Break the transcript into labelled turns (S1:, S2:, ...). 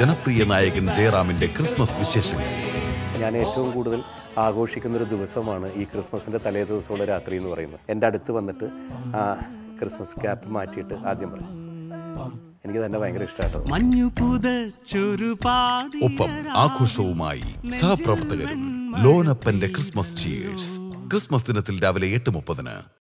S1: ജനപ്രിയ നായകൻ ജയറാമിന്റെ ക്രിസ്മസ് വിശേഷങ്ങൾ.
S2: ഞാൻ ഏറ്റവും കൂടുതൽ ആഘോഷിക്കുന്ന ഒരു ദിവസമാണ് ഈ ക്രിസ്മസിന്റെ തലേ ദിവസമുള്ള രാത്രി എന്ന് പറയുന്നത്. എന്റെ അടുത്ത് വന്നിട്ട് ആ ക്രിസ്മസ് ക്യാപ്പ് മാറ്റിയിട്ട് ആദ്യം പറയും. എനിക്ക് തന്നെ ഭയങ്കര
S3: ഇഷ്ടമാണ്
S1: ഒപ്പം ആഘോഷവുമായി സഹപ്രവർത്തകരും ലോനപ്പന്റെ ക്രിസ്മസ് ചിയേഴ്സ് ക്രിസ്മസ് ദിനത്തിൽ രാവിലെ എട്ട് മുപ്പതിന്